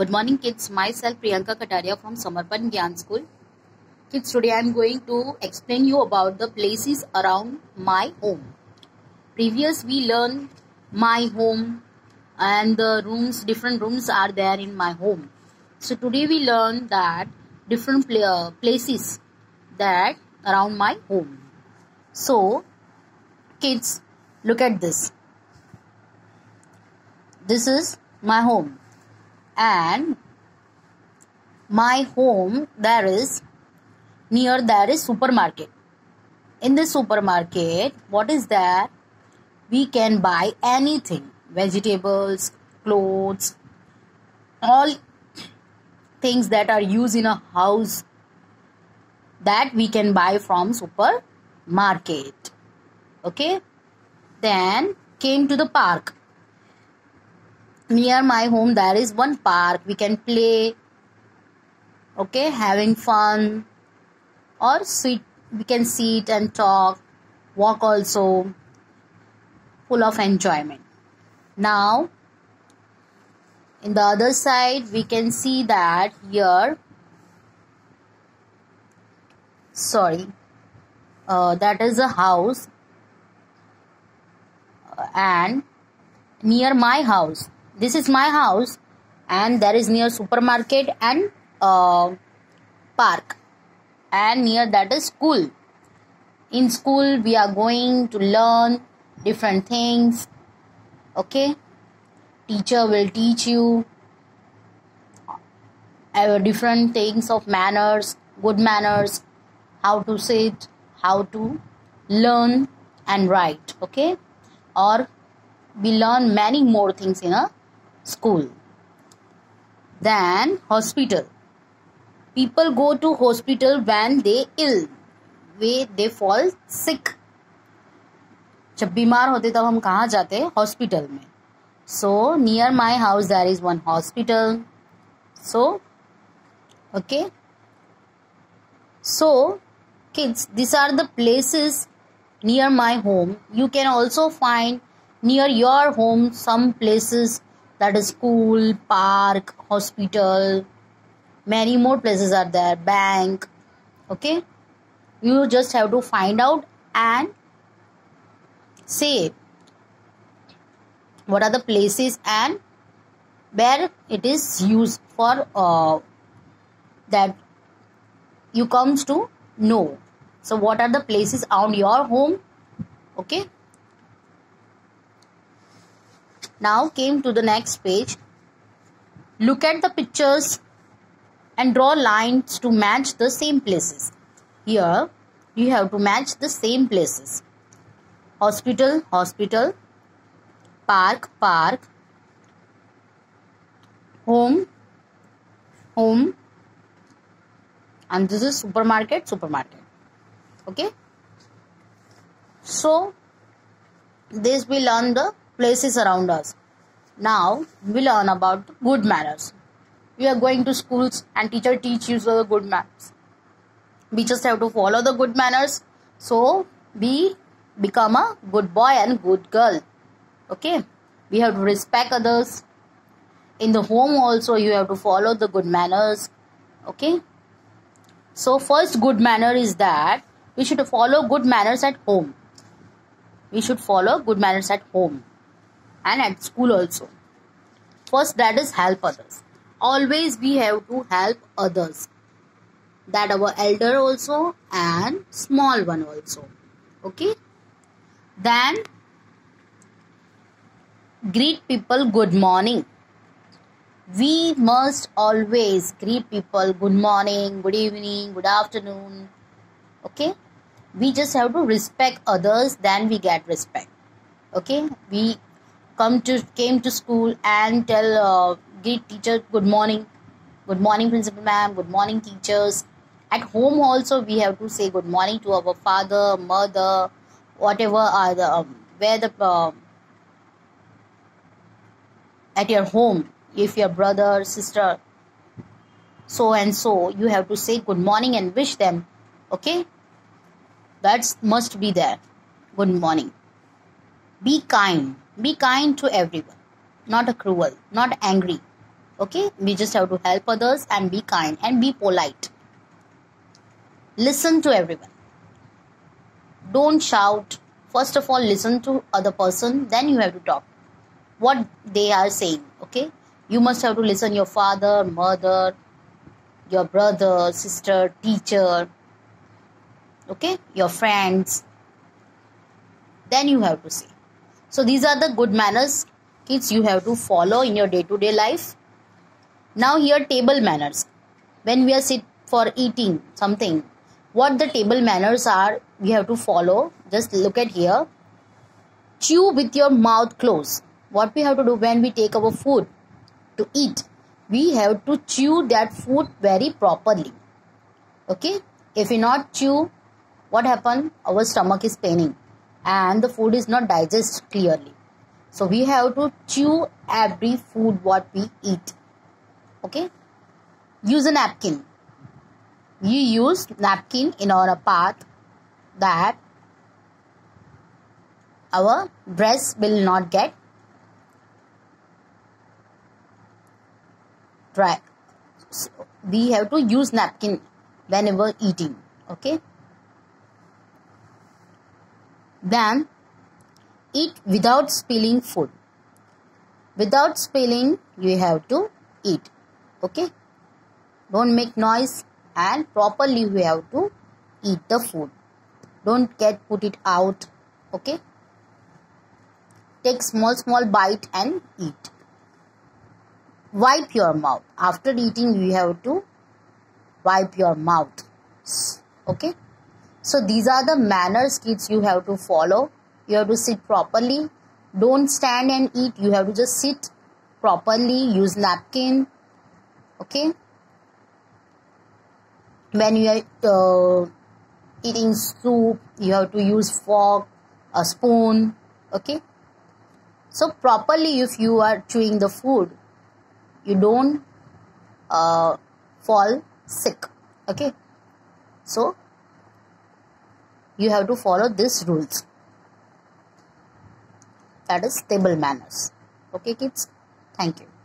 Good morning, kids. Myself Priyanka Kataria from Samarpan Gnyan School. Kids, today I am going to explain you about the places around my home. Previous we learned my home and the rooms, different rooms are there in my home. So today we learn that different pla- places that around my home. So kids, look at this. This is my home and my home there is near there is supermarket. In the supermarket what is there? We can buy anything vegetables clothes all things that are used in a house that we can buy from supermarket. Okay? Then came to the park near my home there is one park. We can play okay having fun or sit. We can sit and talk walk also full of enjoyment. Now in the other side we can see that here sorry uh, that is a house and near my house this is my house and there is near supermarket and uh, park and near that is school. In school we are going to learn different things okay? Teacher will teach you uh, different things of manners good manners how to sit how to learn and write okay? Or we learn many more things in a school. Then hospital. People go to hospital when they ill, when they fall sick. जब बीमार होते तब हम कहाँ जाते हैं hospital में so near my house there is one hospital so okay so kids these are the places near my home you can also find near your home some places that is school park hospital. Many more places are there. Bank. Okay? You just have to find out and say what are the places and where it is used for uh, that you comes to know. So what are the places around your home? Okay now came to the next page. Look at the pictures and draw lines to match the same places. Here you have to match the same places. Hospital, hospital, park, park, home, home, and this is supermarket, supermarket. Okay. So this we learn the places around us. Now we learn about good manners. We are going to schools and teacher teach you the good manners. We just have to follow the good manners. So we become a good boy and good girl. Okay. We have to respect others. In the home also you have to follow the good manners. Okay. So first good manner is that we should follow good manners at home. We should follow good manners at home and at school also. First, that is help others. Always we have to help others. That our elder also and small one also. Okay. Then greet people good morning. We must always greet people good morning, good evening, good afternoon. Okay. We just have to respect others, then we get respect. Okay. We come to came to school and tell uh, greet teacher good morning. Good morning principal ma'am. Good morning teachers. At home also we have to say good morning to our father mother whatever are the um, where the uh, at your home if your brother sister so and so you have to say good morning and wish them okay? That must be there. Good morning. Be kind be kind to everyone, not cruel, not angry. Okay, we just have to help others and be kind and be polite. Listen to everyone. Don't shout. First of all, listen to other person, then you have to talk what they are saying. Okay, you must have to listen your father, mother, your brother, sister, teacher, okay, your friends. Then you have to say. So these are the good manners kids you have to follow in your day-to-day life. Now here table manners. When we are sit for eating something, what the table manners are we have to follow. Just look at here. Chew with your mouth closed. What we have to do when we take our food to eat we have to chew that food very properly okay if we not chew what happen our stomach is paining and the food is not digest clearly. So we have to chew every food what we eat. Okay? Use a napkin. We use napkin in our path that our breast will not get dry. So we have to use napkin whenever eating. Okay then eat without spilling food. Without spilling you have to eat. Okay? Don't make noise and properly you have to eat the food. Don't get put it out. Okay? Take small small bite and eat. Wipe your mouth. After eating you have to wipe your mouth. Okay so these are the manners kids you have to follow. You have to sit properly. Don't stand and eat. You have to just sit properly. Use napkin. Okay? When you are uh, eating soup you have to use fork a spoon. Okay? So properly if you are chewing the food you don't uh, fall sick. Okay? So you have to follow these rules. That is table manners. Okay kids? Thank you